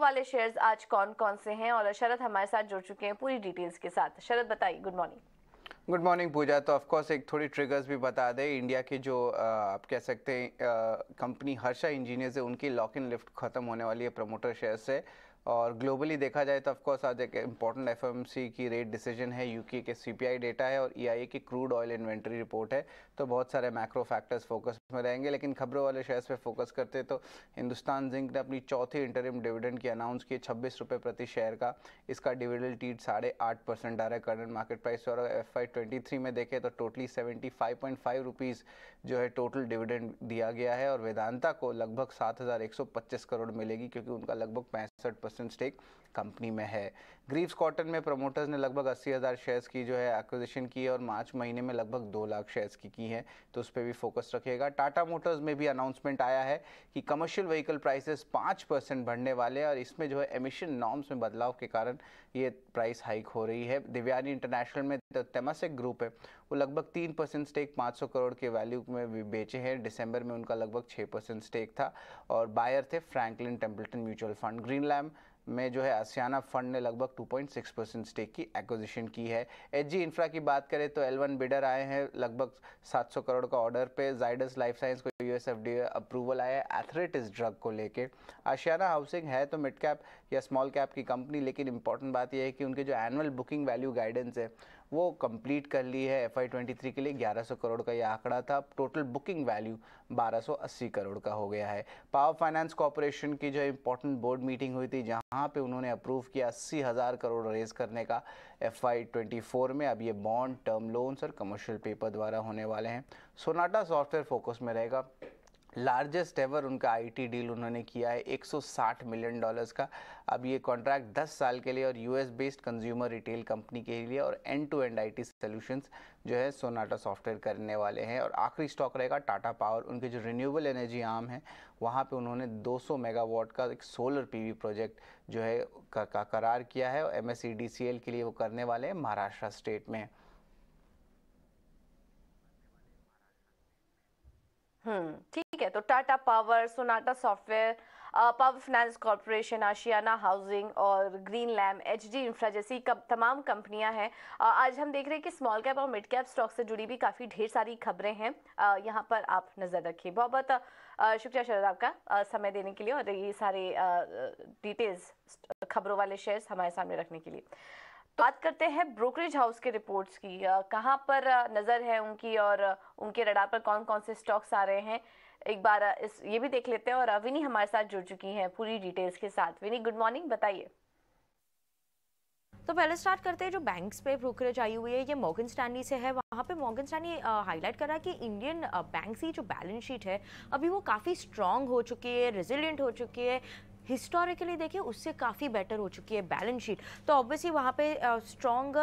वाले शेयर्स आज कौन कौन से हैं? और शरद हमारे साथ जुड़ चुके हैं पूरी डिटेल्स के साथ। शरद, बताइए good morning good morning Pooja. तो ऑफकोर्स एक थोड़ी ट्रिगर्स भी बता दें। इंडिया के जो आप कह सकते हैं कंपनी हर्षा इंजीनियर्स है, उनकी लॉक इन लिफ्ट खत्म होने वाली है प्रमोटर शेयर से। और ग्लोबली देखा जाए तो ऑफकोर्स आज एक इंपॉर्टेंट एफएमसी की रेट डिसीज़न है यूके के सीपीआई डेटा है और ईआईए की क्रूड ऑयल इन्वेंट्री रिपोर्ट है तो बहुत सारे मैक्रो फैक्टर्स फोकस में रहेंगे। लेकिन खबरों वाले शेयर्स पे फोकस करते तो हिंदुस्तान जिंक ने अपनी चौथी इंटरिम डिविडेंड की अनाउंस की छब्बीस रुपये प्रति शेयर का। इसका डिविडेंड टीट साढ़े आठ परसेंट आ रहा है करंट मार्केट प्राइस और एफ़ आई ट्वेंटी थ्री में देखें तो totally seventy five point five rupees जो है टोटल डिविडेंड दिया गया है और वेदांता को लगभग सात हज़ार एक सौ पच्चीस करोड़ मिलेगी, क्योंकि उनका लगभग पैंसठ परसेंट स्टेक कंपनी में है। ग्रीव्स कॉटन में प्रमोटर्स ने लगभग अस्सी हज़ार शेयर्स की जो है एक्विजिशन की है और मार्च महीने में लगभग दो लाख शेयर्स की की है। तो उस पर भी फोकस रखेगा टाटा मोटर्स में भी अनाउंसमेंट आया है कि कमर्शियल व्हीकल प्राइसेस पाँच परसेंट बढ़ने वाले हैं और इसमें जो है एमिशन नॉर्म्स में बदलाव के कारण ये प्राइस हाइक हो रही है। दिव्यानी इंटरनेशनल में तेमासिक ग्रुप है। वो लगभग तीन परसेंट स्टेक 500 करोड़ के वैल्यू में बेचे हैं। दिसंबर में उनका लगभग छः परसेंट स्टेक था और बायर थे Franklin Templeton mutual fund Greenlam में जो है आसियाना फंड ने लगभग 2.6 परसेंट स्टेक की एक्विजिशन की है। एच इंफ्रा की बात करें तो एलवन बिडर आए हैं, लगभग 700 करोड़ का ऑर्डर पे। जाइडस लाइफ साइंस को यूएस अप्रूवल आया है एथरेटिस ड्रग को लेके। आशियाना हाउसिंग है तो मिड कैप या स्मॉल कैप की कंपनी लेकिन इंपॉर्टेंट बात यह है कि उनके जो एनुअल बुकिंग वैल्यू गाइडेंस है वो कंप्लीट कर ली है एफ़ आई के लिए 1100 करोड़ का ये आंकड़ा था। टोटल बुकिंग वैल्यू 1280 करोड़ का हो गया है। पावर फाइनेंस कॉरपोरेशन की जो इंपॉर्टेंट बोर्ड मीटिंग हुई थी, जहाँ पे उन्होंने अप्रूव किया अस्सी हज़ार करोड़ रेज करने का एफ़ आई में। अब ये बॉन्ड टर्म लोन्स और कमर्शियल पेपर द्वारा होने वाले हैं। सोनाटा सॉफ्टवेयर फोकस में रहेगा। लार्जेस्ट एवर उनका आईटी डील उन्होंने किया है 160 मिलियन डॉलर्स का। अब ये कॉन्ट्रैक्ट 10 साल के लिए और US based consumer retail company के लिए और end to end IT solutions जो है सोनाटा सॉफ्टवेयर करने वाले हैं। और आखिरी स्टॉक रहेगा टाटा पावर उनके जो रिन्यूएबल एनर्जी आर्म है वहाँ पे उन्होंने 200 मेगावाट का एक सोलर पीवी प्रोजेक्ट जो है का, का करार किया है और एम के लिए वो करने वाले हैं महाराष्ट्र स्टेट में। हम्म तो Tata power Sonata software power finance corporation Ashiana housing और green lamb H D infra जैसी कब, तमाम कंपनियाँ हैं। आज हम देख रहे हैं कि स्मॉल कैप और मिड कैप स्टॉक से जुड़ी भी काफ़ी ढेर सारी खबरें हैं। यहाँ पर आप नज़र रखिए। बहुत बहुत शुक्रिया शरद आपका समय देने के लिए और ये सारे डिटेल्स खबरों वाले शेयर्स हमारे सामने रखने के लिए। बात करते हैं ब्रोकरेज हाउस के रिपोर्ट्स की। कहाँ पर नज़र है उनकी और उनके रडार पर कौन कौन से स्टॉक्स आ रहे हैं? एक बार इस, ये भी देख लेते हैं और विनी हमारे साथ जुड़ चुकी हैं पूरी डिटेल्स के साथ। विनी गुड मॉर्निंग, बताइए। तो पहले स्टार्ट करते हैं जो बैंक्स पे ब्रोकरेज आई हुई है, ये मॉर्गन स्टैंडी से है। वहाँ पे मॉर्गन स्टैंडी हाईलाइट करा कि इंडियन बैंक की जो बैलेंस शीट है, अभी वो काफ़ी स्ट्रांग हो चुकी है रेजिलियंट हो चुकी है। हिस्टोरिकली देखिए, उससे काफ़ी बेटर हो चुकी है बैलेंस शीट तो ऑब्वियसली वहाँ पे स्ट्रॉन्ग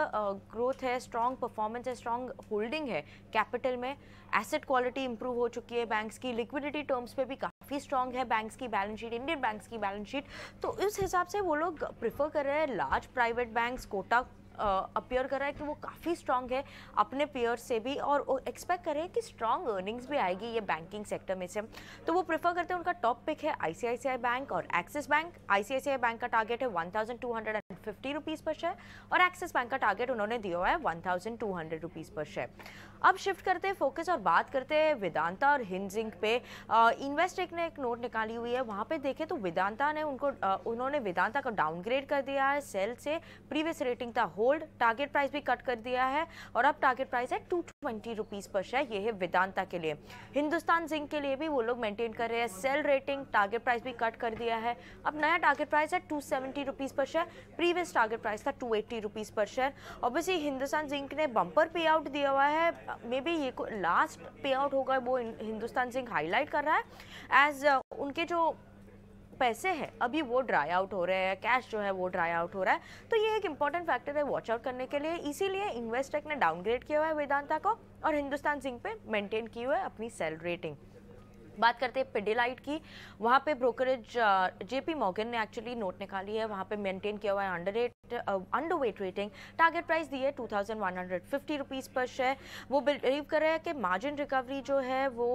ग्रोथ है स्ट्रॉन्ग परफॉर्मेंस है स्ट्रॉन्ग होल्डिंग है कैपिटल में. एसेट क्वालिटी इंप्रूव हो चुकी है बैंक्स की. लिक्विडिटी टर्म्स पे भी काफ़ी स्ट्रॉन्ग है बैंक्स की बैलेंस शीट इंडियन बैंक्स की बैलेंस शीट तो इस हिसाब से वो लोग प्रिफर कर रहे हैं large private banks Kotak appear कर रहा है कि वो काफ़ी स्ट्रांग है अपने पेयर से भी और एक्सपेक्ट कर रहे हैं कि स्ट्रांग अर्निंग्स भी आएगी ये बैंकिंग सेक्टर में से। तो वो प्रेफर करते हैं उनका टॉप पिक है आईसीआईसीआई बैंक और एक्सिस बैंक आईसीआईसीआई बैंक का टारगेट है one thousand two hundred and fifty rupees per share और एक्सिस बैंक का टारगेट उन्होंने दिया हुआ है one thousand two hundred rupees per share अब शिफ्ट करते हैं फोकस और बात करते हैं वेदांता और हिंजिंग पे। इन्वेस्टेक ने एक नोट निकाली हुई है वहाँ पे देखें तो वेदांता ने उनको आ, उन्होंने वेदांता को डाउनग्रेड कर दिया है सेल से। प्रीवियस रेटिंग था होल्ड टारगेट प्राइस भी कट कर दिया है और अब टारगेट प्राइस है two twenty rupees per share ये है वेदांता के लिए। हिंदुस्तान जिंक के लिए भी वो लोग मेंटेन कर रहे हैं। सेल रेटिंग टारगेट प्राइस भी कट कर दिया है। अब नया टारगेट प्राइस है two seventy per share previous target price था two eighty per share obviously Hindustan zinc ने बंपर पे आउट दिया हुआ है। मे बी ये लास्ट पे आउट होगा वो हिंदुस्तान जिंक हाईलाइट कर रहा है। एज उनके जो पैसे हैं, अभी वो ड्राई आउट हो रहे हैं कैश जो है वो ड्राई आउट हो रहा है। तो ये एक इंपॉर्टेंट फैक्टर है वॉच आउट करने के लिए। इसीलिए इन्वेस्टेक ने डाउनग्रेड किया हुआ है वेदांता को और हिंदुस्तान सिंह पे मेंटेन की हुआ है अपनी सेल रेटिंग बात करते हैं पिडिलाइट की। वहाँ पे ब्रोकरेज जेपी मॉर्गन ने एक्चुअली नोट निकाली है। वहाँ पे मेंटेन किया हुआ है under rate under weight rating target price दी है two thousand one hundred fifty rupees per share वो बिलीव कर रहे हैं कि मार्जिन रिकवरी जो है वो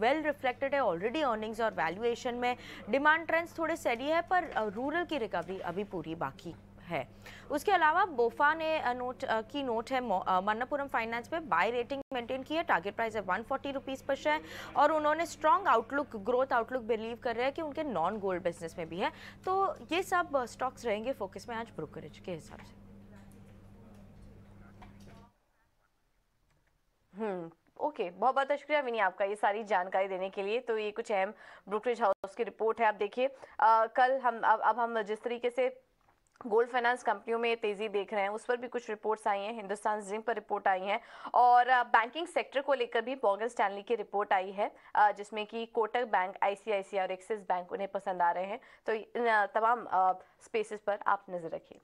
वेल रिफ्लेक्टेड है ऑलरेडी अर्निंग्स और वैल्यूएशन में। डिमांड ट्रेंड्स थोड़े सैडी है, पर रूरल की रिकवरी अभी पूरी बाकी। है। उसके अलावा बोफा ने नोट की नोट है मन्नापुरम फाइनेंस पे बाय रेटिंग मेंटेन की है टारगेट प्राइस है वन फोर्टी पर शेयर। और उन्होंने strong outlook growth outlook believe कर रहे हैं कि उनके नॉन गोल्ड बिज़नेस में भी है। तो ये सब स्टॉक्स रहेंगे फोकस में आज ब्रोकरेज के हिसाब से। हम्म ओके okay, बहुत बहुत शुक्रिया विनी आपका ये सारी जानकारी देने के लिए। तो ये कुछ अहम ब्रोकरेज हाउस की रिपोर्ट है आप देखिए। कल हम अब अब हम जिस तरीके से गोल्ड फाइनेंस कंपनियों में तेज़ी देख रहे हैं। उस पर भी कुछ रिपोर्ट्स आई हैं। हिंदुस्तान जिम पर रिपोर्ट आई है और बैंकिंग सेक्टर को लेकर भी मॉर्गन स्टैनली की रिपोर्ट आई है जिसमें कि कोटक बैंक, आईसीआईसीआई और एक्सिस बैंक उन्हें पसंद आ रहे हैं। तो तमाम स्पेसिस पर आप नज़र रखिए।